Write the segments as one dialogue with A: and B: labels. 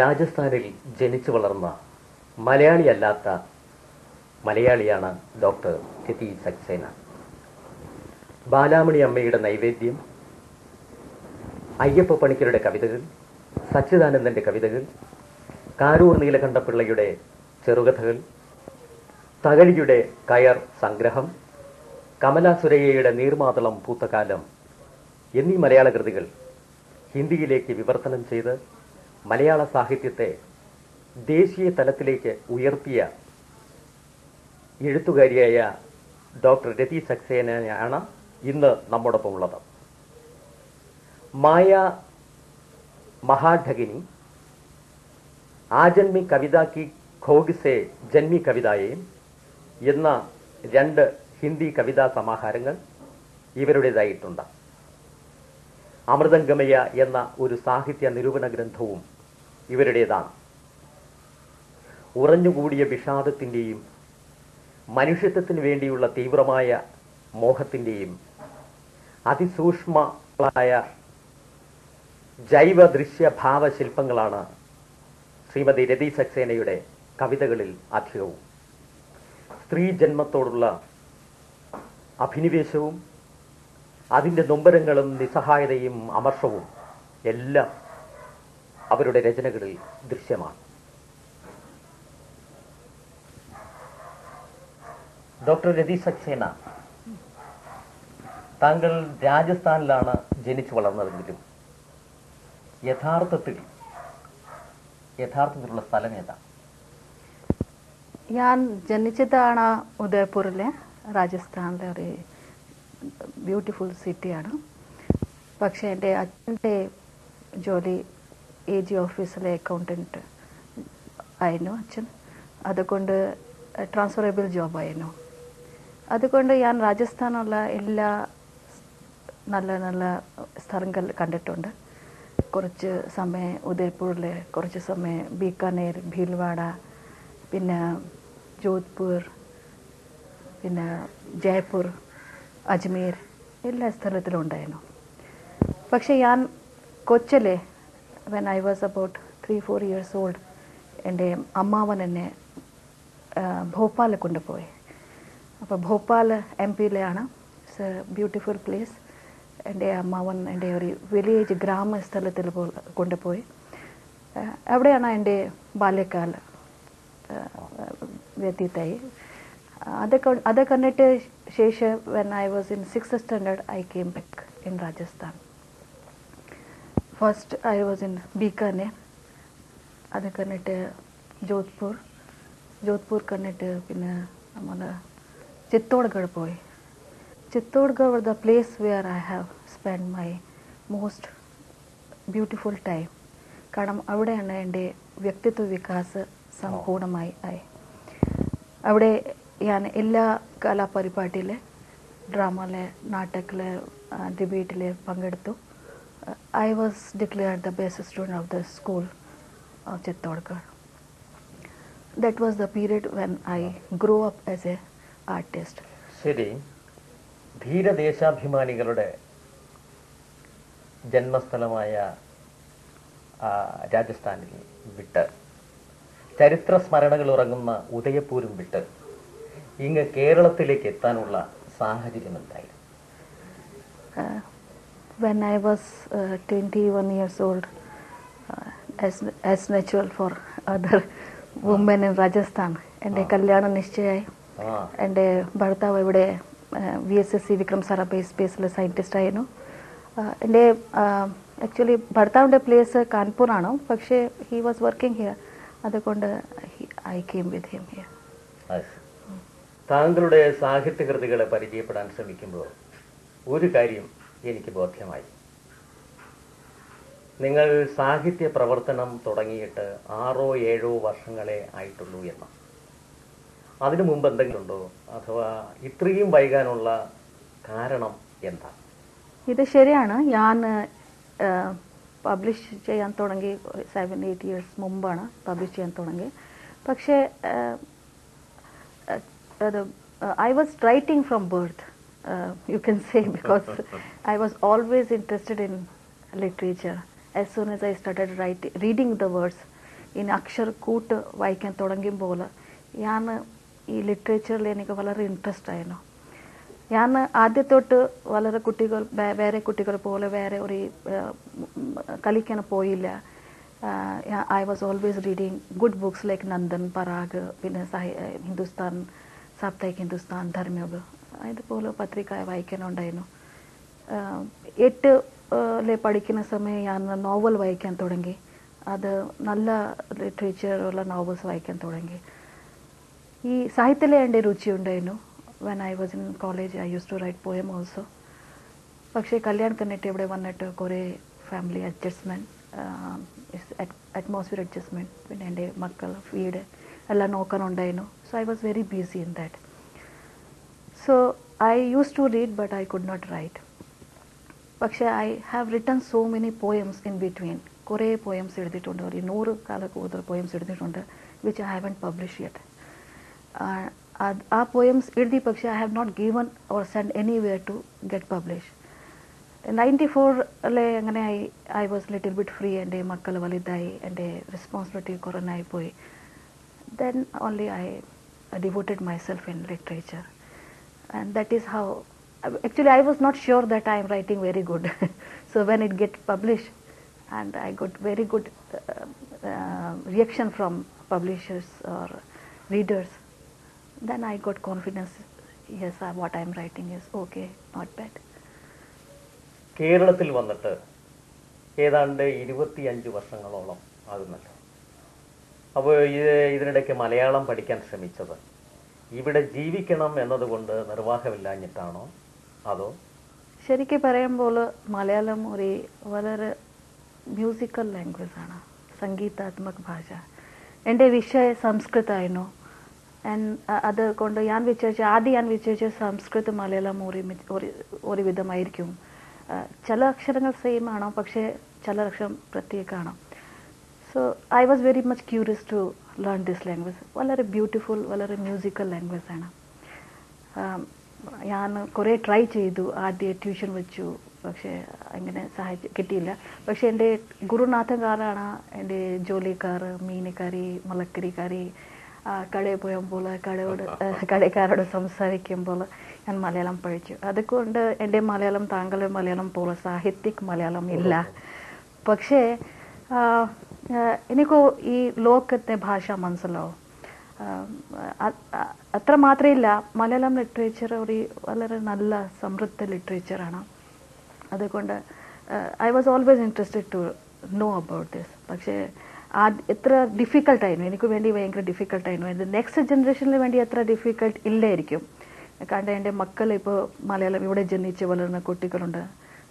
A: രാജസ്ഥാനിൽ ജനിച്ചു വളർന്ന മലയാളിയല്ലാത്ത മലയാളിയാണ് ഡോക്ടർ കിതി സക്സേന. ബാലാമണി അമ്മയുടെ നൈവേദ്യം അയ്യപ്പ പണിക്കരുടെ കവിതകൾ സച്ചിദാനന്ദന്റെ കവിതകൾ കാരൂർ നീലകണ്ഠപിള്ളയുടെ ചെറുകഥകൾ തകഴിയുടെ കയർ സംഗ്രഹം കമല സുരയ്യയുടെ നീർമാതളം പൂത്തകാലം എന്നീ മലയാള കൃതികൾ ഹിന്ദിയിലേക്ക് വിവർത്തനം ചെയ്ത് മലയാള സാഹിത്യത്തെ ദേശീയ തലത്തിലേക്ക് ഉയർത്തിയ എഴുത്തുകാരിയായ ഡോക്ടർ രതി സക്സേനയാണ് ഇന്ന് നമ്മോടൊപ്പം ഉള്ളത്. മായ മഹാഠഗിനി ആജന്മി കവിത കി ഖോഗിസെ ജന്മി കവിതായെയും എന്ന രണ്ട് ഹിന്ദി കവിതാ സമാഹാരങ്ങൾ ഇവരുടേതായിട്ടുണ്ട്. അമൃതംഗമയ എന്ന ഒരു സാഹിത്യ നിരൂപണ ഗ്രന്ഥവും ഇവരുടേതാണ്. ഉറഞ്ഞുകൂടിയ വിഷാദത്തിന്റെയും മനുഷ്യത്വത്തിന് വേണ്ടിയുള്ള തീവ്രമായ മോഹത്തിന്റെയും അതിസൂക്ഷ്മങ്ങളായ ജൈവ ദൃശ്യ ഭാവശില്പങ്ങളാണ് ശ്രീമതി രതി സക്സേനയുടെ കവിതകളിൽ അധികവും. സ്ത്രീ ജന്മത്തോടുള്ള അഭിനിവേശവും അതിന്റെ നൊമ്പരങ്ങളും നിസ്സഹായതയും അമർഷവും എല്ലാം അവരുടെ രചനകളിൽ ദൃശ്യമാണ്. ഡോക്ടർ രതി സക്സേന താങ്കൾ രാജസ്ഥാനിലാണ് ജനിച്ചു വളർന്നതെങ്കിലും യഥാർത്ഥത്തിൽ യഥാർത്ഥത്തിലുള്ള സ്ഥലം ഏതാ?
B: ഞാൻ ജനിച്ചതാണ് ഉദയപൂരിലെ രാജസ്ഥാനിലെ ഒരു ബ്യൂട്ടിഫുൾ സിറ്റിയാണ്. പക്ഷേ എന്റെ അച്ഛന്റെ ജോലി എ ജി ഓഫീസിലെ അക്കൗണ്ടന്റ് ആയിരുന്നു അച്ഛൻ. അതുകൊണ്ട് ട്രാൻസ്ഫറബിൾ ജോബായിരുന്നു. അതുകൊണ്ട് ഞാൻ രാജസ്ഥാനുള്ള എല്ലാ നല്ല നല്ല സ്ഥലങ്ങൾ കണ്ടിട്ടുണ്ട്. കുറച്ച് സമയം ഉദയ്പൂരിൽ കുറച്ച് സമയം ബീക്കാനേർ ഭീൽവാഡ പിന്നെ ജോധ്പൂർ പിന്നെ ജയ്പൂർ. അജ്മീർ എല്ലാ സ്ഥലത്തിലും ഉണ്ടായിരുന്നു. പക്ഷേ ഞാൻ കൊച്ചിലെ when I was about three four years old എന്റെ അമ്മാവൻ എന്നെ ഭോപ്പാൽ കൊണ്ടുപോയി. അപ്പോൾ ഭോപ്പാൽ എം പിയിലെയാണ് ഇറ്റ്സ് എ ബ്യൂട്ടിഫുൾ പ്ലേസ് എന്റെ അമ്മാവൻ എന്റെ ഒരു വില്ലേജ് ഗ്രാമ സ്ഥലത്തിൽ കൊണ്ടുപോയി. അവിടെയാണ് എന്റെ ബാല്യകാലം വ്യത്യത്തായി അതൊക്കെ അത് കണ്ടിട്ട് ശേഷം when I was in six standard I came back in Rajasthan first I was in Bikaner അത് കണ്ടിട്ട് ജോധ്പൂർ. ജോധ്പൂർ കണ്ടിട്ട് പിന്നെ നമ്മൾ ചിത്തോഡ്ഗഡ് പോയി. Chittorgarh was the place where I have spend my most beautiful time കാരണം അവിടെയാണ് എന്റെ വ്യക്തിത്വ വികാസ് സമ്പൂർണമായി ആയി. അവിടെ ഞാൻ എല്ലാ കലാപരിപാടിയിലെ ഡ്രാമയിലെ നാട്ടക്കിൽ ഡിബേറ്റിൽ പങ്കെടുത്തു I was declared the best student of the school of Chittorgarh that was the period when I grow up as a artist
A: ശരി. ധീരദേശാഭിമാനികളുടെ ജന്മസ്ഥലമായ രാജസ്ഥാനിൽ വിട്ട് ചരിത്ര സ്മരണകൾ ഉറങ്ങുന്ന ഉദയപൂരും വിട്ട് ഇങ്ങ് കേരളത്തിലേക്ക് എത്താനുള്ള സാഹചര്യം എന്തായിരുന്നു?
B: Uh, when I was uh, 21 years old, uh, as, as natural for other women in Rajasthan, എന്റെ കല്യാണം നിശ്ചയമായി.
A: ആ
B: എന്റെ ഭർത്താവ് ഇവിടെ V S S C Vikram Sarabhai സ്പേസിലെ സയന്റിസ്റ്റ് ആയിരുന്നു. എന്റെ ആക്ച്വലി ഭർത്താവിന്റെ പ്ലേസ് കാൺപൂറാണ് പക്ഷേ ഹി വാസ് വർക്കിംഗ് ഹിയർ അതുകൊണ്ട് I came with him here.
A: താങ്കളുടെ സാഹിത്യകൃതികളെ പരിചയപ്പെടാൻ ശ്രമിക്കുമ്പോൾ ഒരു കാര്യം എനിക്ക് ബോധ്യമായി. നിങ്ങൾ സാഹിത്യ പ്രവർത്തനം തുടങ്ങിയിട്ട് ആറോ ഏഴോ വർഷങ്ങളെ ആയിട്ടുള്ളൂ എന്ന്. അതിനു മുമ്പ് എന്തെങ്കിലും ഉണ്ടോ? അഥവാ ഇത്രയും വൈകാനുള്ള കാരണം എന്താ?
B: ഇത് ശരിയാണ്. ഞാൻ പബ്ലിഷ് ചെയ്യാൻ തുടങ്ങി സെവൻ എയ്റ്റ് ഇയേഴ്സ് മുമ്പാണ് പബ്ലിഷ് ചെയ്യാൻ തുടങ്ങി. പക്ഷേ ആഹ്, ആഹ്, അത് I was writing from birth you can say because I was always interested in literature as soon as I started writing, reading the words, ഇനി അക്ഷരക്കൂട്ട് വായിക്കാൻ തുടങ്ങുമ്പോൾ ഞാൻ ഈ ലിറ്ററേച്ചറിൽ എനിക്ക് വളരെ ഇൻട്രസ്റ്റ് ആയിരുന്നു. ഞാൻ ആദ്യത്തോട്ട് വളരെ കുട്ടികൾ വേറെ കുട്ടികൾ പോലെ വേറെ ഒരു കളിക്കാൻ പോയില്ല. I was always reading good books like Nandan Parag പിന്നെ ഹിന്ദുസ്ഥാൻ സാപ്താഹിക് ഹിന്ദുസ്ഥാൻ ധർമ്മയോഗ ഇതുപോലെ പത്രിക വായിക്കാനുണ്ടായിരുന്നു. എട്ട് ലെ പഠിക്കുന്ന സമയം ഞാൻ നോവൽ വായിക്കാൻ തുടങ്ങി. അത് നല്ല ലിറ്ററേച്ചറുള്ള നോവൽസ് വായിക്കാൻ തുടങ്ങി. ഈ സാഹിത്യത്തിലെ എന്റെ രുചി ഉണ്ടായിരുന്നു when I was in college I use to write poem also പക്ഷേ കല്യാണം കഴിഞ്ഞിട്ട് ഇവിടെ വന്നിട്ട് കുറേ ഫാമിലി അഡ്ജസ്റ്റ്മെന്റ് അറ്റ്മോസ്ഫിയർ അഡ്ജസ്റ്റ്മെന്റ് പിന്നെ എന്റെ മക്കൾ വീട് എല്ലാം നോക്കാനുണ്ടായിരുന്നു. So I was very busy in that so I use to read but I could not write പക്ഷേ I have written so many poems in between കുറേ പോയംസ് എഴുതിയിട്ടുണ്ട്. ഒരു നൂറ് കാല കൂടുതൽ പോയംസ് എഴുതിയിട്ടുണ്ട് which I haven't publish yet ആ poems എഴുതി പക്ഷേ I have not given or send anywhere to get publish ninety ഫോറിലെ അങ്ങനെ I I was little bit free എന്റെ മക്കൾ വലുതായി. എന്റെ റെസ്പോൺസിബിലിറ്റി കുറഞ്ഞായി പോയി then only I devoted myself in literature. and that is how actually i was not sure that i am writing very good so when it get published and i got very good uh, uh, reaction from publishers or readers then i got confidence yes uh, what i am writing is okay not bad
A: കേരളത്തിൽ വന്നിട്ട് ഏതാണ്ട് ഇരുപത്തിയഞ്ച് വർഷങ്ങളോളം ആകുന്നല്ലോ അപ്പോൾ ഇത് ഇതിനിടയ്ക്ക് മലയാളം പഠിക്കാൻ ശ്രമിച്ചത്. ഇവിടെ ജീവിക്കണം എന്നതുകൊണ്ട് നിർവാഹമില്ലാഞ്ഞിട്ടാണോ? അതോ?
B: ശരിക്കും പറയുമ്പോൾ മലയാളം ഒരു വളരെ മ്യൂസിക്കൽ ലാംഗ്വേജ് ആണ്. സംഗീതാത്മക ഭാഷ. എന്റെ വിഷയ സംസ്കൃതമായിരുന്നു. അതുകൊണ്ട് ഞാൻ വിചാരിച്ച ആദ്യം ഞാൻ വിചാരിച്ച സംസ്കൃത മലയാളം ഒരു ഒരു വിധമായിരിക്കും. ചില അക്ഷരങ്ങൾ സെയിം ആണോ? പക്ഷേ ചില അക്ഷരം പ്രത്യേകമാണ്? So I was very much curious to learn this language വളരെ ബ്യൂട്ടിഫുൾ വളരെ മ്യൂസിക്കൽ ലാംഗ്വേജ് ആണ്. ആം, ഞാൻ കുറേ ട്രൈ ചെയ്തു. ആദ്യം ട്യൂഷൻ വെച്ചു. പക്ഷേ അങ്ങനെ സഹായിച്ച് കിട്ടിയില്ല. പക്ഷേ എന്റെ ഗുരുനാഥൻകാരാണ് എന്റെ ജോലിക്കാർ മീനക്കറി മുളക്കറിക്കറി കടയിൽ പോയപ്പോൾ കടയോട് കടക്കാരോട് സംസാരിക്കുമ്പോൾ ഞാൻ മലയാളം പഠിച്ചു. അതുകൊണ്ട് എന്റെ മലയാളം താങ്കളുടെ മലയാളം പോലെ സാഹിത്യക് മലയാളം ഇല്ല. പക്ഷേ എനിക്ക് ഈ ലോകത്തെ ഭാഷ മനസ്സിലാവും? അത്ര മാത്രമല്ല മലയാളം ലിറ്ററേച്ചർ ഒരു വളരെ നല്ല സമൃദ്ധ ലിറ്ററേച്ചറാണ് അതുകൊണ്ട് I was always interested to know about this പക്ഷേ ആ എത്ര ഡിഫിക്കൽട്ടായിരുന്നു എനിക്ക് വേണ്ടി ഭയങ്കര ഡിഫിക്കൽട്ടായിരുന്നു എന്റെ നെക്സ്റ്റ് ജനറേഷനിൽ വേണ്ടി എത്ര ഡിഫിക്കൽട്ട് ഇല്ലായിരിക്കും. കാരണം എന്റെ മക്കൾ ഇപ്പോൾ മലയാളം ഇവിടെ ജനിച്ച് വളർന്ന കുട്ടികളുണ്ട്.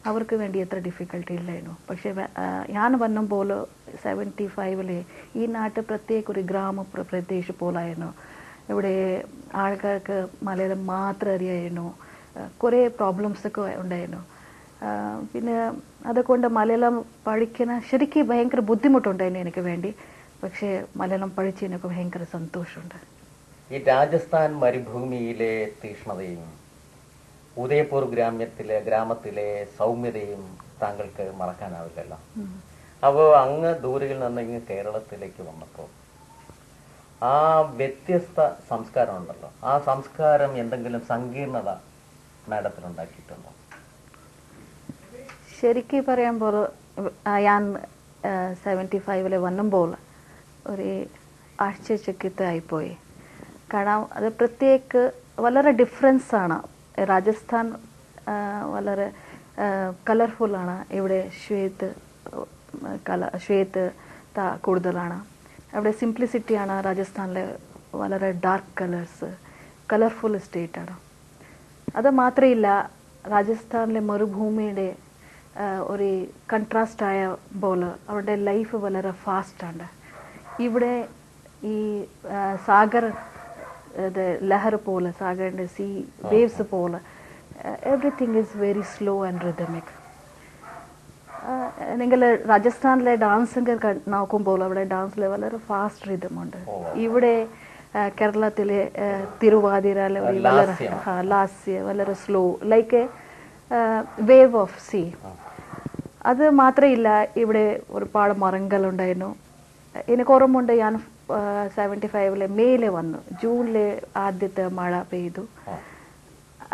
B: അവർക്ക് വേണ്ടി എത്ര ഡിഫിക്കൽട്ടി ഇല്ലായിരുന്നു. പക്ഷേ ഞാൻ വന്ന ഞാൻ വന്നപ്പോൾ സെവന്റി ഫൈവിലെ ഈ നാട്ട് പ്രത്യേക ഒരു ഗ്രാമ പ്ര- പ്രദേശം പോലായിരുന്നു. ഇവിടെ ആൾക്കാർക്ക് മലയാളം മാത്രം അറിയായിരുന്നു. കുറേ പ്രോബ്ലംസൊക്കെ ഉണ്ടായിരുന്നു. പിന്നെ അതുകൊണ്ട് മലയാളം പഠിക്കുന്ന ശരിക്കും ഭയങ്കര ബുദ്ധിമുട്ടുണ്ടായിരുന്നു എനിക്ക് വേണ്ടി. പക്ഷേ മലയാളം പഠിച്ചതിനൊക്കെ ഭയങ്കര സന്തോഷമുണ്ട്.
A: ഈ രാജസ്ഥാൻ മരുഭൂമിയിലെ തീഷ്ണതയും ഉദയപൂർ ഗ്രാമ്യത്തിലെ ഗ്രാമത്തിലെ സൗമ്യതയും താങ്കൾക്ക് മറക്കാനാവില്ലല്ലോ. അപ്പോൾ അങ്ങ് ദൂരയിൽ നിന്ന് ഇങ്ങ് കേരളത്തിലേക്ക് വന്നപ്പോൾ ആ വ്യത്യസ്ത സംസ്കാരം ഉണ്ടല്ലോ. ആ സംസ്കാരം എന്തെങ്കിലും സങ്കീർണത മാഡത്തിനുണ്ടാക്കിയിട്ടുണ്ടോ
B: ശരിക്കും പറയുമ്പോൾ ഞാൻ സെവന്റി ഫൈവിൽ വന്നുമ്പോൾ ഒരു ആശ്ചര്യചകിതമായിപ്പോയി കാരണം അത് പ്രത്യേക വളരെ ഡിഫറൻസ് ആണ്. രാജസ്ഥാൻ വളരെ കളർഫുള്ളാണ് ഇവിടെ ശ്വേത് കല ശ്വേത് കൂടുതലാണ്. അവിടെ സിംപ്ലിസിറ്റിയാണ് രാജസ്ഥാനിലെ വളരെ ഡാർക്ക് കളേഴ്സ് കളർഫുൾ സ്റ്റേറ്റാണ് അത് മാത്രമല്ല രാജസ്ഥാനിലെ മരുഭൂമിയുടെ ഒരു കൺട്രാസ്റ്റ് ആയ പോലെ അവരുടെ ലൈഫ് വളരെ ഫാസ്റ്റാണ് ഇവിടെ ഈ സാഗർ ലഹർ പോലെ സാഗറിന്റെ സീ വേവ്സ് പോലെ everything is very slow and rhythmic നിങ്ങൾ രാജസ്ഥാനിലെ ഡാൻസ് നോക്കുമ്പോൾ അവിടെ ഡാൻസിൽ വളരെ ഫാസ്റ്റ് റിതമുണ്ട്. ഇവിടെ കേരളത്തിലെ തിരുവാതിരയിലെ വളരെ
A: ലാസ്യം.
B: വളരെ slow like wave of sea. അത് മാത്രമല്ല ഇവിടെ ഒരുപാട് മരങ്ങളുണ്ടായിരുന്നു എനിക്ക് ഓർമ്മയുണ്ട് ഞാൻ സെവന്റി ഫൈവിലെ മേയിൽ വന്നു. ജൂണിൽ ആദ്യത്തെ മഴ പെയ്തു.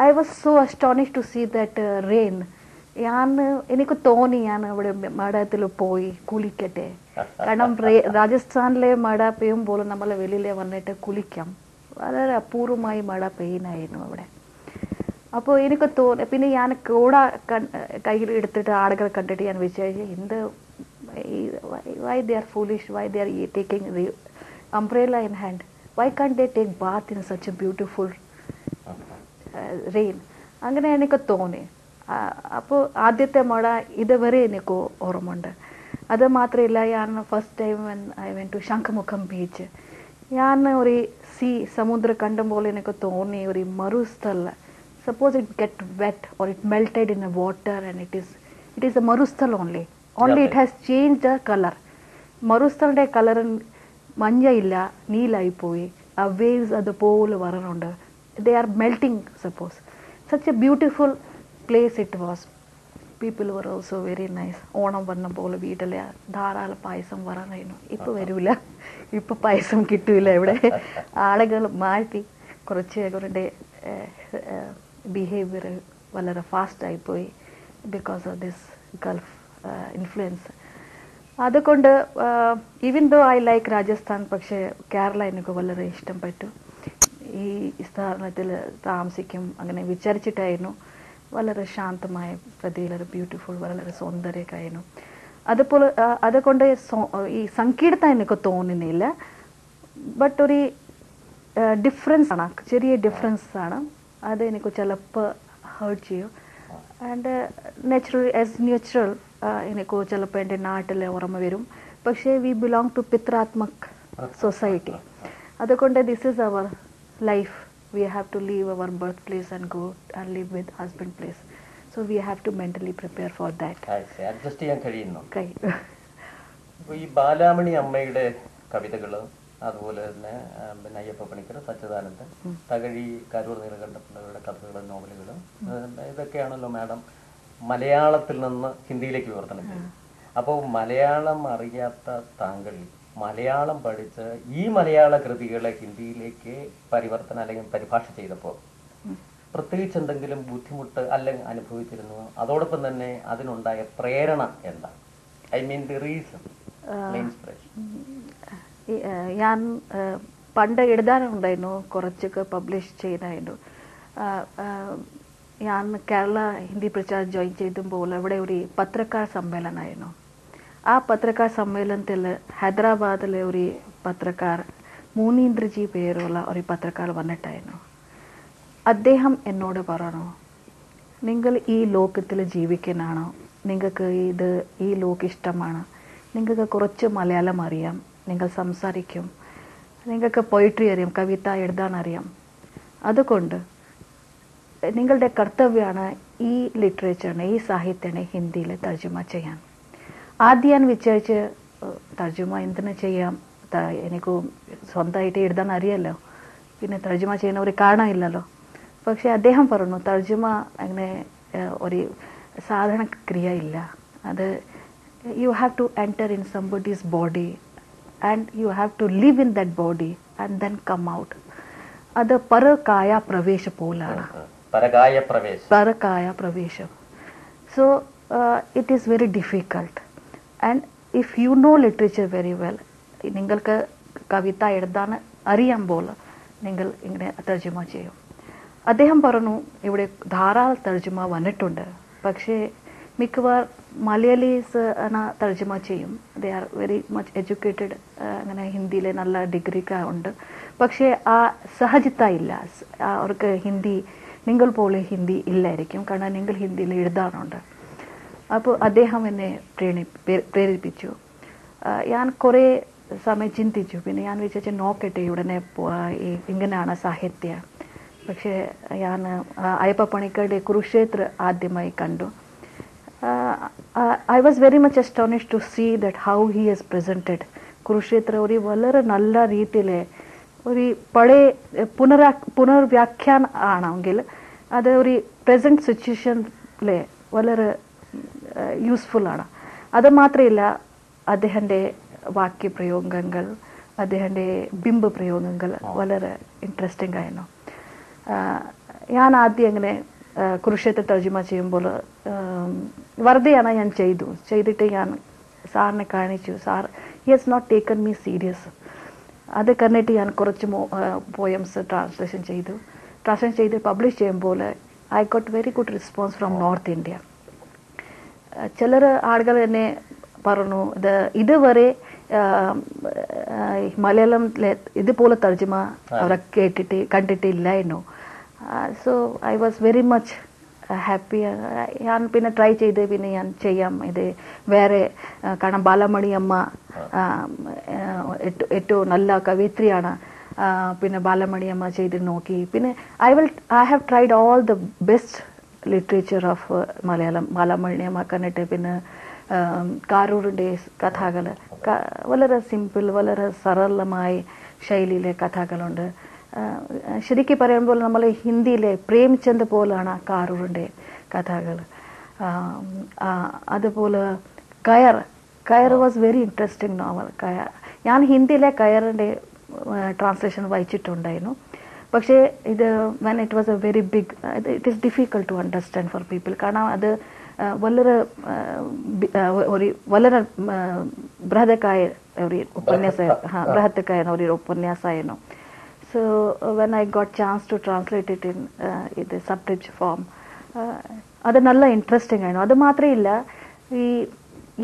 B: I was so astonish to see that rain ഞാൻ എനിക്ക് തോന്നി ഞാൻ അവിടെ മഠത്തിൽ പോയി കുളിക്കട്ടെ. കാരണം രാജസ്ഥാനിലെ മഴ പെയ്യുമ്പോൾ നമ്മൾ വെളിയിലെ വന്നിട്ട് കുളിക്കാം. വളരെ അപൂർവമായി മഴ പെയ്യുന്നായിരുന്നു അവിടെ. അപ്പോൾ എനിക്ക് തോന്നി പിന്നെ ഞാൻ കൂട കയ്യിൽ എടുത്തിട്ട് ആളുകൾ കണ്ടിട്ട് ഞാൻ വിചാരിച്ചു എന്ത് why they are foolish why they are taking umbrella in hand why can't they take bath in such a beautiful rain അങ്ങനെ എനിക്ക് തോന്നി. അപ്പോൾ ആദ്യത്തെ മഴ ഇതുവരെ എനിക്ക് ഓർമ്മയുണ്ട്. അത് മാത്രമല്ല ഞാൻ first time I went to Shankhumukham beach ഞാൻ ഒരു സീ സമുദ്രം കണ്ടുമ്പോൾ എനിക്ക് തോന്നി. ഒരു മരുസ്ഥല. Suppose it get wet or it melted in a water and it is it is a മരുസ്ഥൽ only only it has change the colour മരുസ്ഥലിന്റെ colour മഞ്ഞ ഇല്ല നീലായി പോയി ആ വേവ്സ് അതുപോലെ വരണുണ്ട്. They are melting suppose such a beautiful place it was people were also very nice Onam വന്ന പോലെ വീട്ടിൽ ധാരാളം പായസം വരാനായിരുന്നു ഇപ്പം വരൂല. ഇപ്പം പായസം കിട്ടൂല ഇവിടെ. ആളുകൾ മാറ്റി കുറച്ച് അവരുടെ ബിഹേവിയർ വളരെ ഫാസ്റ്റ് പോയി because of this gulf influence അതുകൊണ്ട് even though I like Rajasthan പക്ഷേ കേരള എനിക്ക് വളരെ ഇഷ്ടം ഇഷ്ടപ്പെട്ടു. ഈ സ്ഥാനത്തിൽ താമസിക്കും അങ്ങനെ വിചാരിച്ചിട്ടായിരുന്നു. വളരെ ശാന്തമായ പ്രതിയിലൊരു ബ്യൂട്ടിഫുൾ വളരെ സൗന്ദര്യമൊക്കെയായിരുന്നു അതുപോലെ അതുകൊണ്ട് ഈ സങ്കീർത്തം എനിക്ക് തോന്നുന്നില്ല. ബട്ട് ഒരു ഡിഫറൻസ് ആണ്. ചെറിയ ഡിഫറൻസ് ആണ്. അത് എനിക്ക് ചിലപ്പോൾ ഹേർട്ട് ചെയ്യും. ആൻഡ് നാച്ചുറൽ ആസ് ന്യൂച്ചുറൽ എനിക്ക് ചിലപ്പോൾ എന്റെ നാട്ടിൽ ഓർമ്മ വരും പക്ഷേ വി ബിലോങ് ടു പിത്രാത്മക് സൊസൈറ്റി അതുകൊണ്ട് this is our life we have to leave our birth place and go and live with husband place so we have to mentally prepare for that
A: adjust ചെയ്യാൻ കഴിയുന്നു? ഈ ബാലാമണി അമ്മയുടെ കവിതകൾ അതുപോലെ തന്നെ പിന്നെ അയ്യപ്പ പണിക്കർ സച്ചിദാനന്ദൻ തകഴി കരൂർ നീലകണ്ഠപിള്ളയുടെ കഥകളും നോവലുകളും ഇതൊക്കെയാണല്ലോ മാഡം മലയാളത്തിൽ നിന്ന് ഹിന്ദിയിലേക്ക് വിവർത്തനം ചെയ്തത്. അപ്പോൾ മലയാളം അറിയാത്ത താങ്കൾ മലയാളം പഠിച്ച് ഈ മലയാള കൃതികളെ ഹിന്ദിയിലേക്ക് പരിവർത്തനം അല്ലെങ്കിൽ പരിഭാഷ ചെയ്തപ്പോൾ പ്രത്യേകിച്ച് എന്തെങ്കിലും ബുദ്ധിമുട്ട് അല്ലെങ്കിൽ അനുഭവിച്ചിരുന്നു? അതോടൊപ്പം തന്നെ അതിനുണ്ടായ പ്രേരണ എന്താ? I mean the reason inspiration.
B: ഞാൻ പണ്ട് എഴുതാനുണ്ടായിരുന്നു കുറച്ചൊക്കെ പബ്ലിഷ് ചെയ്യാനായിരുന്നു ഞാൻ കേരള ഹിന്ദി പ്രചാർ ജോയിൻ ചെയ്തുമ്പോൾ അവിടെ ഒരു പത്രക്കാർ സമ്മേളനമായിരുന്നു. ആ പത്രക്കാർ സമ്മേളനത്തിൽ ഹൈദരാബാദിലെ ഒരു പത്രക്കാർ മൂനീന്ദ്രജി പേരുള്ള ഒരു പത്രക്കാർ വന്നിട്ടായിരുന്നു. അദ്ദേഹം എന്നോട് പറഞ്ഞു നിങ്ങൾ ഈ ലോകത്തിൽ ജീവിക്കാനാണോ? നിങ്ങൾക്ക് ഇത് ഈ ലോകം ഇഷ്ടമാണ്. നിങ്ങൾക്ക് കുറച്ച് മലയാളം അറിയാം. നിങ്ങൾ സംസാരിക്കും. നിങ്ങൾക്ക് പോയിട്രി അറിയാം കവിത എഴുതാൻ അറിയാം അതുകൊണ്ട് നിങ്ങളുടെ കർത്തവ്യമാണ് ഈ ലിറ്ററേച്ചറിനെ ഈ സാഹിത്യനെ ഹിന്ദിയിൽ തർജമ ചെയ്യാൻ. ആദ്യം ഞാൻ വിചാരിച്ച് തർജമ എന്തിനു ചെയ്യാം? എനിക്ക് സ്വന്തമായിട്ട് എഴുതാൻ അറിയാലോ പിന്നെ തർജമ ചെയ്യുന്ന ഒരു കാണാനില്ലല്ലോ പക്ഷേ അദ്ദേഹം പറഞ്ഞു തർജമ അങ്ങനെ ഒരു സാധാരണ ക്രിയ ഇല്ല. അത് you have to enter in somebody's body and you have to live in that body and then come out അത് പരകായ പ്രവേശ പോലാണ്.
A: പരകായ പ്രവേശം.
B: പരകായ പ്രവേശം. So it is very difficult and if you know literature very well നിങ്ങൾക്ക് കവിത എഴുതാൻ അറിയാൻ പോലെ നിങ്ങൾ ഇങ്ങനെ തർജമ ചെയ്യും. അദ്ദേഹം പറഞ്ഞു ഇവിടെ ധാരാളം തർജമ വന്നിട്ടുണ്ട്. പക്ഷേ മിക്കവാർ മലയാളീസ് ആണ് തർജമ ചെയ്യും. They are very much educated അങ്ങനെ ഹിന്ദിയിലെ നല്ല ഡിഗ്രി ഉണ്ട്. പക്ഷേ ആ സഹജിത ഇല്ല. അവർക്ക് ഹിന്ദി നിങ്ങൾ പോലെ ഹിന്ദി ഇല്ലായിരിക്കും. കാരണം നിങ്ങൾ ഹിന്ദിയിൽ എഴുതാറുണ്ട്. അപ്പോൾ അദ്ദേഹം എന്നെ പ്രേണി പ്രേ- പ്രേരിപ്പിച്ചു. ഞാൻ കുറേ സമയം ചിന്തിച്ചു. പിന്നെ ഞാൻ വിചാരിച്ചു നോക്കട്ടെ ഉടനെ ഇങ്ങനെയാണ് സാഹിത്യം. പക്ഷേ ഞാൻ അയ്യപ്പ പണിക്കരുടെ കുരുക്ഷേത്ര ആദ്യമായി കണ്ടു. I was very much astonish to see that how he has presented Kurukshetra ഒരു വളരെ നല്ല രീതിയിൽ ഒരു പഴയ പുനരാ പുനർവ്യാഖ്യാൻ ആണെങ്കിൽ അത് ഒരു പ്രസന്റ് സിറ്റുവേഷനിലെ വളരെ യൂസ്ഫുൾ ആണ്. അത് മാത്രമല്ല അദ്ദേഹത്തിന്റെ വാക്യപ്രയോഗങ്ങൾ അദ്ദേഹത്തിന്റെ ബിംബ പ്രയോഗങ്ങൾ വളരെ ഇൻട്രസ്റ്റിംഗ് ആയിരുന്നു. ഞാൻ ആദ്യം ഇങ്ങനെ ആ, കുരുക്ഷേത്ര തർജിമ ചെയ്യുമ്പോൾ വെറുതെയാണ് ഞാൻ ചെയ്തു. ചെയ്തിട്ട് ഞാൻ സാറിനെ കാണിച്ചു. Sir he has not taken me serious അത് കണ്ടിട്ട് ഞാൻ കുറച്ച് പോയംസ് ട്രാൻസ്ലേഷൻ ചെയ്തു. ട്രാൻസ്ലേഷൻ ചെയ്ത് പബ്ലിഷ് ചെയ്യുമ്പോൾ I got very good response from north India ചിലർ ആളുകൾ എന്നെ പറഞ്ഞു ഇത് ഇതുവരെ മലയാളം ഇതുപോലെ തർജമ അവരെ കേട്ടിട്ട് കണ്ടിട്ടില്ലായിരുന്നു so I was very much happy ഞാൻ പിന്നെ ട്രൈ ചെയ്ത് പിന്നെ ഞാൻ ചെയ്യാം. ഇത് വേറെ കാരണം ബാലമണി അമ്മ ഏറ്റവും- നല്ല കവിത്രിയാണ്. പിന്നെ ബാലമണി അമ്മ ചെയ്ത് നോക്കി. പിന്നെ I will I have tried all the best literature of Malayalam Balamani Amma കണ്ടിട്ട് പിന്നെ കാരൂരിന്റെ കഥകൾ വളരെ സിമ്പിൾ വളരെ സരളമായ ശൈലിയിലെ കഥകളുണ്ട്. ശരിക്കും പറയുമ്പോൾ നമ്മൾ ഹിന്ദിയിലെ പ്രേംചന്ദ് പോലാണ് കാറൂറിന്റെ കഥകൾ. അതുപോലെ കയർ. കയർ വാസ് വെരി ഇൻട്രസ്റ്റിംഗ് നോവൽ കയർ. ഞാൻ ഹിന്ദിയിലെ കയറിന്റെ ട്രാൻസ്ലേഷൻ വായിച്ചിട്ടുണ്ടായിരുന്നു. പക്ഷേ ഇത് when it was a very big it is difficult to understand for people കാരണം അത് വളരെ ഒരു വളരെ ബൃഹത്തക്കായ ഒരു ഉപന്യാസ ഹാ, ബൃഹത്തക്കായ ഒരു ഉപന്യാസമായിരുന്നു so when I got chance to translate it in ഇത് സബ്ജക്റ്റ് ഫോം അത് നല്ല ഇൻട്രസ്റ്റിംഗ് ആയിരുന്നു. അത് മാത്രമല്ല ഈ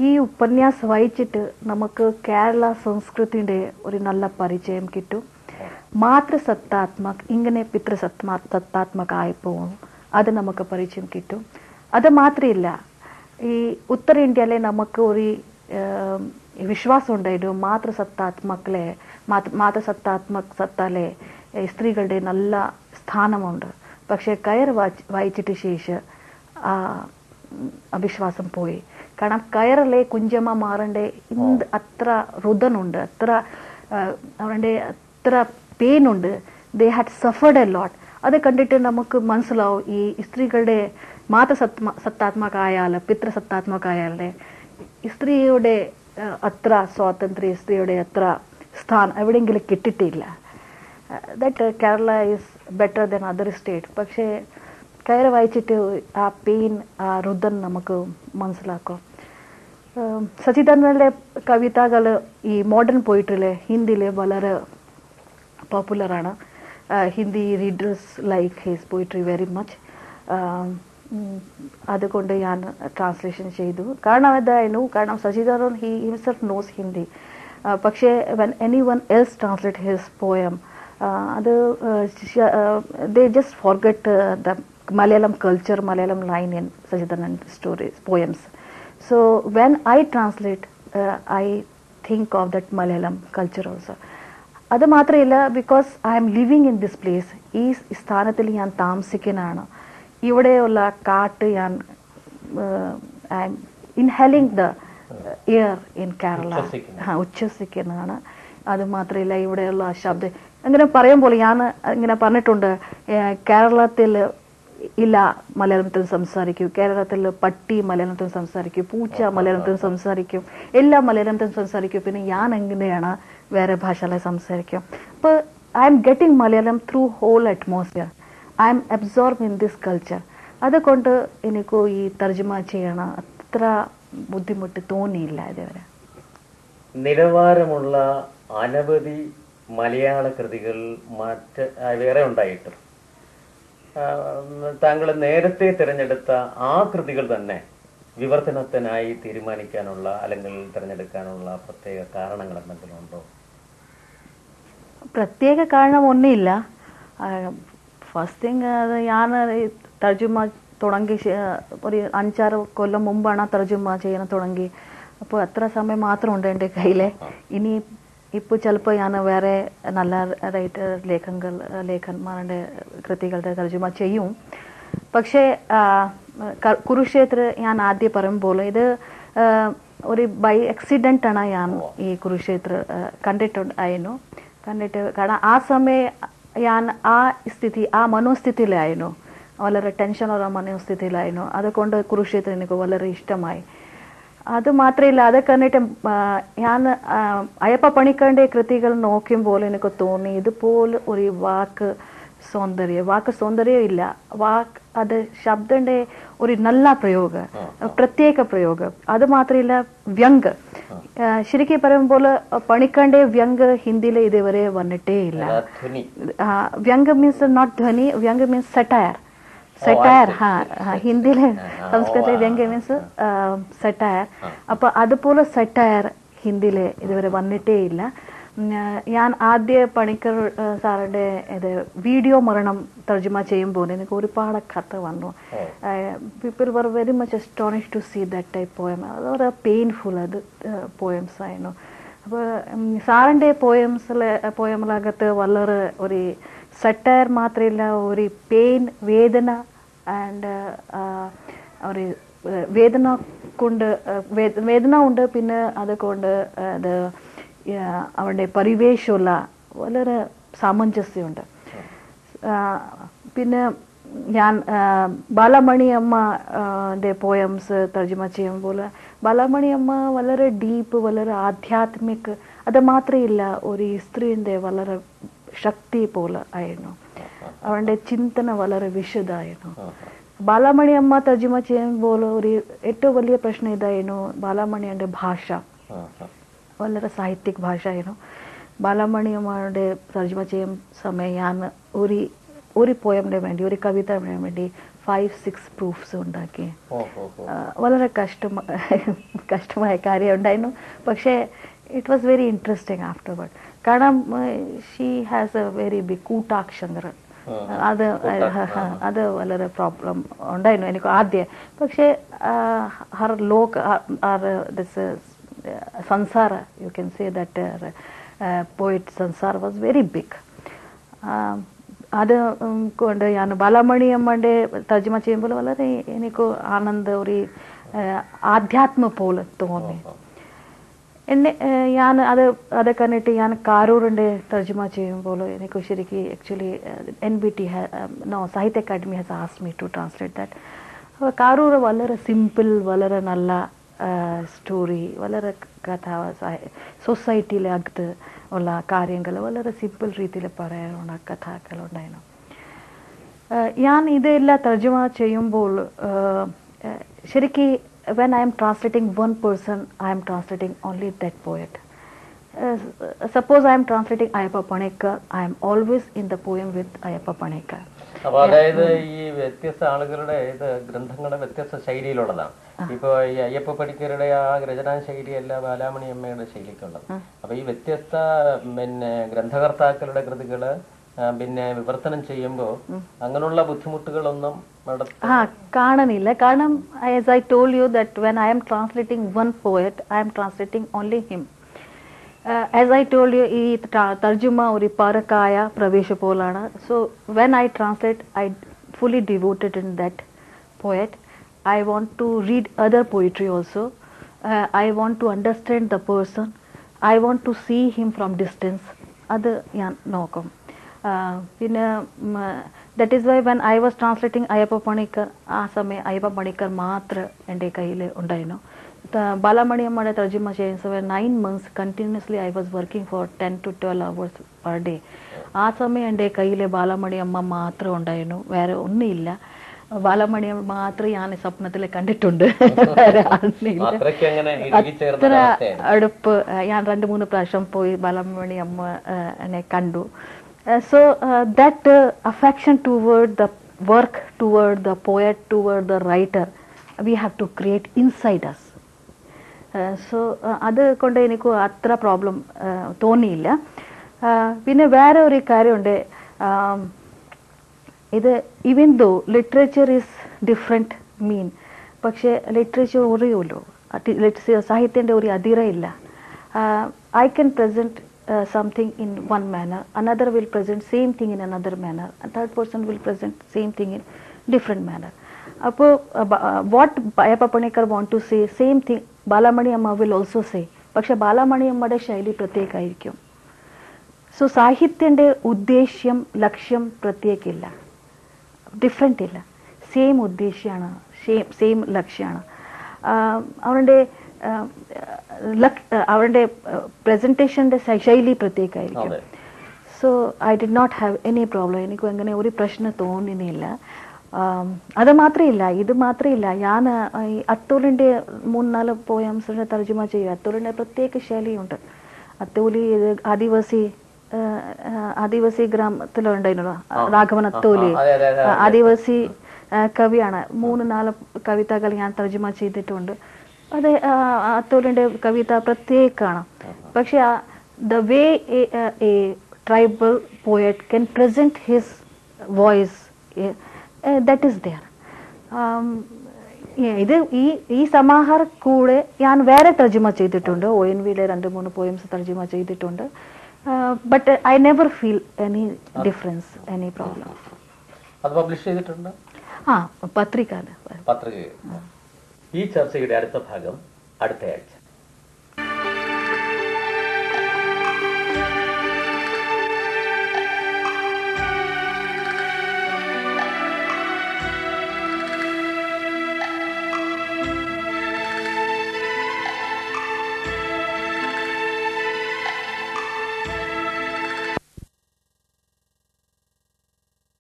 B: ഈ ഉപന്യാസം വായിച്ചിട്ട് നമുക്ക് കേരള സംസ്കൃതിയുടെ ഒരു നല്ല പരിചയം കിട്ടും. മാതൃസത്താത്മക് ഇങ്ങനെ പിതൃസത്മാ സത്താത്മകമായി പോകും അത് നമുക്ക് പരിചയം കിട്ടും. അത് മാത്രമല്ല ഈ ഉത്തരേന്ത്യയിലെ നമുക്ക് ഒരു വിശ്വാസം ഉണ്ടായിരുന്നു മാതൃസത്താത്മകളെ മാതൃ മാതൃസത്താത്മക് സത്താലെ സ്ത്രീകളുടെ നല്ല സ്ഥാനമുണ്ട്. പക്ഷേ കയർ വായിച്ച് വായിച്ചിട്ട് ശേഷം ആ അവിശ്വാസം പോയി. കാരണം കയറിലെ കുഞ്ചമ്മ മാറേണ്ട ഇന്ത് അത്ര രുദനുണ്ട് അത്ര അവരുടെ അത്ര പെയിനുണ്ട് they had suffered a lot അത് കണ്ടിട്ട് നമുക്ക് മനസ്സിലാവും ഈ സ്ത്രീകളുടെ മാതസത്മ സത്താത്മകായാൽ പിതൃസത്താത്മകായാലെ സ്ത്രീയുടെ അത്ര സ്വാതന്ത്ര്യ സ്ത്രീയുടെ അത്ര സ്ഥാനം എവിടെയെങ്കിലും കിട്ടിയിട്ടില്ല. That Kerala is better than other state പക്ഷേ കയറി വായിച്ചിട്ട് ആ പെയിൻ ആ രുദൻ നമുക്ക് മനസ്സിലാക്കും. സച്ചിദാനന്ദന്റെ കവിതകൾ ഈ മോഡേൺ പോയിട്ടിലെ ഹിന്ദിയിൽ വളരെ പോപ്പുലറാണ് Hindi readers like his poetry very much അതുകൊണ്ട് ഞാൻ ട്രാൻസ്ലേഷൻ ചെയ്തു. കാരണം എന്തായിരുന്നു കാരണം Sachidanandan he himself knows Hindi പക്ഷേ when anyone else translate his poem അത് they just forget the Malayalam culture Malayalam line in Sachidanand stories poems So when I translate, uh, I think of that Malayalam culture also. അത് മാത്രമല്ല because I am living in this place ഈ സ്ഥാനത്തിൽ ഞാൻ താമസിക്കുന്നതാണ് ഇവിടെയുള്ള കാട്ട് ഞാൻ I am inhaling the air in Kerala
A: ഉച്ഛസിക്കുന്നതാണ്
B: ആ ഉച്ഛ്വസിക്കുന്നതാണ് അത് മാത്രമല്ല ഇവിടെയുള്ള ശബ്ദം. അങ്ങനെ പറയാൻ പറയുമ്പോൾ ഞാൻ ഇങ്ങനെ പറഞ്ഞിട്ടുണ്ട് കേരളത്തിൽ ഇല്ല മലയാളത്തിൽ സംസാരിക്കും. കേരളത്തിൽ പട്ടി മലയാളത്തിൽ സംസാരിക്കും. പൂച്ച മലയാളത്തിൽ സംസാരിക്കും. എല്ലാ മലയാളത്തിൽ സംസാരിക്കും. പിന്നെ ഞാൻ എങ്ങനെയാണ് വേറെ ഭാഷകളെ സംസാരിക്കും? അപ്പോൾ I am getting Malayalam through whole atmosphere I am absorb in this culture അതുകൊണ്ട് എനിക്ക് ഈ തർജമ ചെയ്യണം. അത്ര ബുദ്ധിമുട്ട് തോന്നിയില്ല ഇതുവരെ.
A: നിലവാരമുള്ള അനവധി മലയാള കൃതികൾ മറ്റ് വേറെ ഉണ്ടായിട്ടും. താങ്കൾ നേരത്തെ തിരഞ്ഞെടുത്ത ആ കൃതികൾ തന്നെ വിവർത്തനത്തിനായി തീരുമാനിക്കാനുള്ള അല്ലെങ്കിൽ തിരഞ്ഞെടുക്കാനുള്ള പ്രത്യേക കാരണങ്ങൾ എന്തെങ്കിലും ഉണ്ടോ?
B: പ്രത്യേക കാരണം ഒന്നുമില്ല. ഫസ്റ്റ് തിങ് അത് ഞാൻ തർജുമാ തർജുമ തുടങ്ങി ഒരു അഞ്ചാറ് കൊല്ലം മുമ്പാണ് തർജുമ ചെയ്യാൻ തുടങ്ങി. അപ്പോൾ അത്ര സമയം മാത്രമുണ്ട് എന്റെ കയ്യിൽ ഇനി ഇപ്പോൾ ചിലപ്പോൾ ഞാൻ വേറെ നല്ല റൈറ്റർ ലേഖകൾ ലേഖന്മാരുടെ കൃതികളുടെ തർജുമ ചെയ്യും. പക്ഷേ ആ, കുരുക്ഷേത്ര ഞാൻ ആദ്യം പറയുമ്പോൾ ഇത് ഒരു ബൈ ആക്സിഡന്റ് ആണ് ഞാൻ ഈ കുരുക്ഷേത്ര ആ, കണ്ടിട്ടുണ്ടായിരുന്നു. കണ്ടിട്ട് കാരണം ആ സമയം ഞാൻ ആ സ്ഥിതി ആ മനോസ്ഥിതിയിലായിരുന്നു. വളരെ ടെൻഷനുള്ള മനോസ്ഥിതിയിലായിരുന്നു. അതുകൊണ്ട് കുരുക്ഷേത്രം എനിക്ക് വളരെ ഇഷ്ടമായി. അത് മാത്രമല്ല അത് കണ്ടിട്ട് ഞാൻ അയ്യപ്പ പണിക്കരുടെ കൃതികൾ നോക്കുമ്പോൾ എനിക്ക് തോന്നി ഇതുപോലെ ഒരു വാക്ക് സൗന്ദര്യം. വാക്ക് സൗന്ദര്യം ഇല്ല. വാക്ക് അത് ശബ്ദന്റെ ഒരു നല്ല പ്രയോഗം പ്രത്യേക പ്രയോഗം. അത് മാത്രമല്ല വ്യംഗ് ശരിക്കും പറയുമ്പോൾ പണിക്കണ്ട വ്യംഗ് ഹിന്ദിയിൽ ഇതുവരെ വന്നിട്ടേ ഇല്ല. വ്യംഗ് means not Dhwani വ്യംഗ് means satire satire ഹാ ഹിന്ദിയിലെ സംസ്കൃതത്തിലെ വ്യംഗ്യം മീൻസ് സെറ്റയർ അപ്പൊ അതുപോലെ സെറ്റയർ ഹിന്ദിയിൽ ഇതുവരെ വന്നിട്ടേ ഇല്ല. ഞാൻ ആദ്യ പണിക്കർ സാറിന്റെ ഇത് വീഡിയോ മരണം തർജമ ചെയ്യുമ്പോൾ എനിക്ക് ഒരുപാട് കഥ വന്നു. People were very much astonish to see that type poem അത് വളരെ പെയിൻഫുൾ അത് പോയംസ് ആയിരുന്നു. അപ്പോൾ സാറിന്റെ പോയംസിലെ പോയമിലകത്ത് വളരെ ഒരു സട്ടയർ മാത്രമല്ല ഒരു പെയിൻ വേദന ആൻഡ് ഒരു ഏഹ്, വേദന കൊണ്ട് വേദന ഉണ്ട് പിന്നെ അതുകൊണ്ട് അത് അവരുടെ പരിവേഷമുള്ള വളരെ സാമഞ്ജസ്യമുണ്ട്. പിന്നെ ഞാൻ ബാലമണി അമ്മ ആ, ന്റെ പോയംസ് തർജമ ചെയ്യുമ്പോൾ ബാലമണി അമ്മ വളരെ ഡീപ്പ് വളരെ ആധ്യാത്മിക് അത് മാത്രമല്ല ഒരു സ്ത്രീന്റെ വളരെ ശക്തി പോലെ ആയിരുന്നു. അവരുടെ ചിന്തന വളരെ വിശദമായിരുന്നു. ബാലാമണി അമ്മ തർജമ ചെയ്യുമ്പോൾ ഒരു ഏറ്റവും വലിയ പ്രശ്നം ഇതായിരുന്നു ബാലാമണിയുടെ ഭാഷ. വളരെ സാഹിത്യക് ഭാഷയായിരുന്നു. ബാലമണിയമ്മയുടെ തർജിമ ചെയ്യും സമയം ഞാൻ ഒരു ഒരു പോയമിന് വേണ്ടി ഒരു കവിത വേണ്ടി ഫൈവ് സിക്സ് പ്രൂഫ്സ് ഉണ്ടാക്കി. വളരെ കഷ്ടമ കഷ്ടമായ കാര്യം ഉണ്ടായിരുന്നു. പക്ഷേ it was very interesting afterward കാരണം she has a very big കൂട്ടാക്ഷങ്കർ അത് അത് വളരെ പ്രോബ്ലം ഉണ്ടായിരുന്നു എനിക്ക് ആദ്യം പക്ഷേ ഹർ ലോക്ക് ആർ ദിസ് സംസാര you can say that poet സംസാർ was very big അത് ഉം, കൊണ്ട് ഞാൻ ബാലമണി അമ്മയുടെ തർജമ ചെയ്യുമ്പോൾ വളരെ എനിക്ക് ആനന്ദ ഒരു ഏഹ്, ആധ്യാത്മ പോലെ തോന്നി എന്നെ ഞാൻ അത് അതൊക്കെ കണ്ടിട്ട് ഞാൻ കാരൂറിന്റെ തർജമ ചെയ്യുമ്പോൾ എനിക്ക് ശരിക്കും actually N B T no Sahitya Akademi has ask me to translate that അപ്പോൾ കാരൂർ വളരെ സിമ്പിൾ വളരെ നല്ല സ്റ്റോറി വളരെ കഥ സൊസൈറ്റിയിലെ അകത്ത് ഉള്ള കാര്യങ്ങൾ വളരെ സിമ്പിൾ രീതിയിൽ പറയാനുള്ള കഥകളുണ്ടായിരുന്നു ഞാൻ ഇതെല്ലാം തർജമ ചെയ്യുമ്പോൾ ഏഹ്, ഏഹ്, I am translating one person, I am translating only that poet. Uh, suppose I am translating Ayappa Ayyappa I am always in the poem with Ayappa പണേക്കർ
A: അപ്പൊ അതായത് ഈ വ്യത്യസ്ത ആളുകളുടെ ഇത് ഗ്രന്ഥങ്ങളുടെ വ്യത്യസ്ത ശൈലിയിലുള്ളതാണ്. ഇപ്പൊ ഈ അയ്യപ്പ പണിക്കരുടെ ആ രചനാ ശൈലിയല്ല ബാലാമണി അമ്മയുടെ ശൈലിക്കുള്ളത് അപ്പൊ ഈ വ്യത്യസ്ത പിന്നെ ഗ്രന്ഥകർത്താക്കളുടെ കൃതികൾ പിന്നെ വിവർത്തനം ചെയ്യുമ്പോൾ അങ്ങനെയുള്ള ബുദ്ധിമുട്ടുകളൊന്നും
B: ആ കാണുന്നില്ല. കാരണം as I told you that when I am translating one poet I am translating only him as I told you ഈ തർജുമ ഒരു പരക്കായ പ്രവേശ പോലാണ്. So when I translate I fully devoted in that poet I want to read other poetry also I want to understand the person I want to see him from distance അത് ഞാൻ നോക്കും. പിന്നെ that is why when I was translating Ayyappa Panicker ആ സമയം അയ്യപ്പ പണിക്കർ മാത്രം എന്റെ കയ്യിൽ ഉണ്ടായിരുന്നു. ബാലമണി അമ്മയുടെ തർജിമ ചെയ്യുന്ന സമയം nine months continuously I was working for ten to twelve hours per day ആ സമയം എന്റെ കയ്യിൽ ബാലമണി അമ്മ മാത്രം ഉണ്ടായിരുന്നു. വേറെ ഒന്നുമില്ല. ബാലമണി അമ്മ മാത്രം ഞാൻ സ്വപ്നത്തിൽ കണ്ടിട്ടുണ്ട്. അത്ര അടുപ്പ് ഞാൻ രണ്ട് മൂന്ന് പ്രാവശ്യം പോയി ബാലമണി അമ്മ എന്നെ കണ്ടു. So that affection toward the work toward the poet toward the writer we have to create inside us so അത് കൊണ്ട് എനിക്ക് അത്ര പ്രോബ്ലം തോന്നിയില്ല. ആ, പിന്നെ വേറെ ഒരു കാര്യമുണ്ട്. ആം, ഇത് even though literature is different mean പക്ഷേ ലിറ്ററേച്ചർ ഒരേയുള്ളൂ സാഹിത്യന്റെ ഒരു അതിരയില്ല. I can present something in one manner another will present same thing in another manner third person will present same thing in different manner അപ്പോൾ what Ayyappa Panicker want to say same thing Balamani Amma will also say പക്ഷെ ബാലമണി അമ്മയുടെ ശൈലി പ്രത്യേകമായിരിക്കും so സാഹിത്യന്റെ ഉദ്ദേശ്യം ലക്ഷ്യം പ്രത്യേകില്ല. Different ഇല്ല. സെയിം ഉദ്ദേശ്യമാണ് സെയിം സെയിം ലക്ഷ്യമാണ് അവരുടെ ലക് അവരുടെ പ്രസന്റേഷന്റെ ശൈലി പ്രത്യേകമായിരിക്കും. So I did not have any problem. എനിക്ക് അങ്ങനെ ഒരു പ്രശ്നം തോന്നുന്നില്ല. ആം, അത് മാത്രമില്ല ഇത് മാത്രമില്ല ഞാൻ ഈ അത്തൂലിന്റെ മൂന്ന് നാല് പോയംസിനെ തർജമ ചെയ്യും. അത്തൂലിന്റെ പ്രത്യേക ശൈലിയുണ്ട്. അത്തൂലി ഇത് ആദിവാസി ആദിവാസി ഗ്രാമത്തിലുണ്ടായിരുന്നു രാഘവൻ അത്തോലി. ആദിവാസി കവിയാണ്. മൂന്ന് നാല് കവിതകൾ ഞാൻ തർജമ ചെയ്തിട്ടുണ്ട്. അത് അത്തോലിന്റെ കവിത പ്രത്യേകമാണ്. പക്ഷെ the way a tribal poet can present his voice that is there ഇത് ഈ ഈ സമാഹാര കൂടെ ഞാൻ വേറെ തർജമ ചെയ്തിട്ടുണ്ട്. ഒ എൻ വിയിലെ രണ്ട് മൂന്ന് പോയിംസ് തർജമ ചെയ്തിട്ടുണ്ട്. But I never feel any difference any problem
A: അത് പബ്ലിഷ് ചെയ്തിട്ടുണ്ട്?
B: ആ പത്രിക
A: പത്രിക. ഈ ചർച്ചയുടെ അടുത്ത ഭാഗം അടുത്തയാഴ്ച.